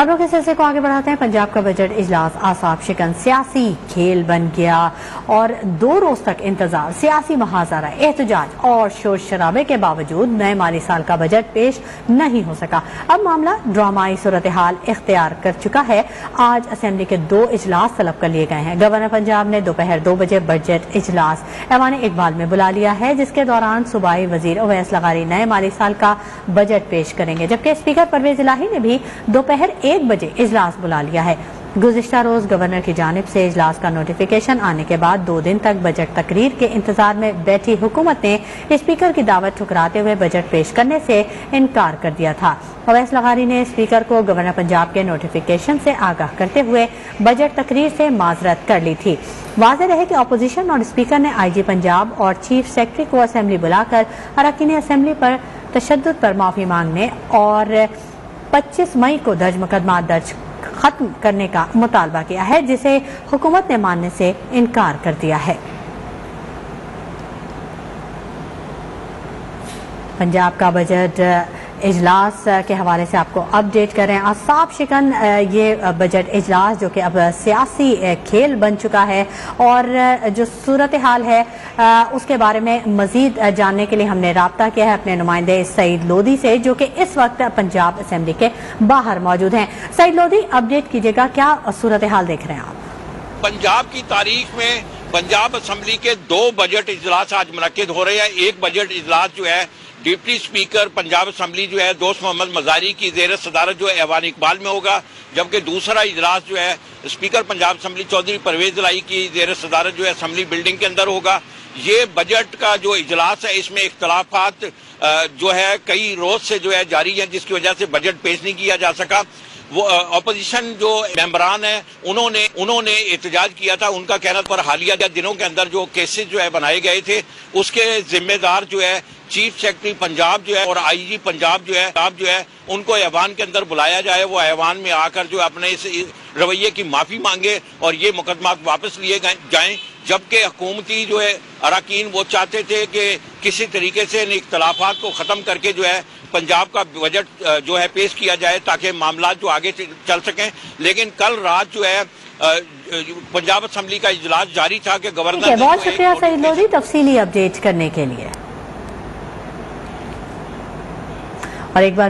खबरों के सिलसिले को आगे बढ़ाते हैं। पंजाब का बजट इजलास आसाब शिकन सियासी खेल बन गया और दो रोज तक इंतज़ार। सियासी महाजारा एहतजाज और शोर शराबे के बावजूद नए माली साल का बजट पेश नहीं हो सका। अब मामला ड्रामाई सूरत हाल इख्तियार कर चुका है। आज असेंबली के दो इजलास तलब कर लिए गए हैं। गवर्नर पंजाब ने दोपहर दो बजे बजट इजलास ऐवान इकबाल में बुला लिया है, जिसके दौरान सूबाई वज़ीर अवैस लगारी नए माली साल का बजट पेश करेंगे। जबकि स्पीकर परवेज इलाही ने भी दोपहर एक बजे इजलास बुला लिया है। गुजशत रोज गवर्नर की जानब से इजलास का नोटिफिकेशन आने के बाद दो दिन तक बजट तकरीर के इंतज़ार में बैठी हुकूमत ने स्पीकर की दावत ठुकराते हुए बजट पेश करने से इनकार कर दिया था। अवैस लगारी ने स्पीकर को गवर्नर पंजाब के नोटिफिकेशन से आगाह करते हुए बजट तकरीर से माजरत कर ली थी। वाजह रहे कि अपोजिशन और स्पीकर ने आई जी पंजाब और चीफ सेक्रेटरी को असेंबली बुलाकर अरकान असेंबली पर तशद पर माफ़ी मांगने और 25 मई को दर्ज मुकदमा दर्ज खत्म करने का मुतालबा किया है, जिसे हुकूमत ने मानने से इनकार कर दिया है। पंजाब का बजट इजलास के हवाले से आपको अपडेट कर। रहे हैं आसाब शिकन ये बजट इजलास, जो कि अब सियासी खेल बन चुका है और जो सूरत हाल है उसके बारे में मजीद जानने के लिए हमने रबता किया है अपने नुमाइंदे सईद लोधी से, जो कि इस वक्त पंजाब असम्बली के बाहर मौजूद हैं। सईद लोधी, अपडेट कीजिएगा, क्या सूरत हाल देख रहे हैं आप? पंजाब की तारीख में पंजाब असम्बली के दो बजट इजलास आज मुनद हो रहे हैं। एक बजट इजलास जो है डिप्टी स्पीकर पंजाब असम्बली जो है, दोस्त मोहम्मद मजारी की जेर सदारत जो है, ऐवान इकबाल में होगा, जबकि दूसरा इजलास जो है, स्पीकर पंजाब असम्बली चौधरी परवेज लाई की जेर सदारत जो है, असम्बली बिल्डिंग के अंदर होगा। ये बजट का जो इजलास है, इसमें इख्तलाफात जो है, कई रोज से जो है, जारी है, जिसकी वजह से बजट पेश नहीं किया जा सका। वो अपोजिशन जो मेंबरान है, उन्होंने उन्होंने एहतजाज किया था। उनका कहना पर हालिया दिनों के अंदर जो केसेस जो है बनाए गए थे, उसके जिम्मेदार जो है चीफ सेक्रेटरी पंजाब जो है और आईजी पंजाब जो है आप जो है, उनको ऐवान के अंदर बुलाया जाए। वो ऐवान में आकर जो अपने इस रवैये की माफ़ी मांगे और ये मुकदमा वापस लिए जाएँ। जबकि हुकूमती जो है अरकान वो चाहते थे कि किसी तरीके से इन इख्तलाफा को ख़त्म करके जो है पंजाब का बजट जो है पेश किया जाए ताकि मामला जो आगे चल सकें। लेकिन कल रात जो है पंजाब असम्बली का इजलास जारी था कि गवर्नर बहुत शुक्रिया सईद लोधी तफसीली अपडेट करने के लिए। और एक बार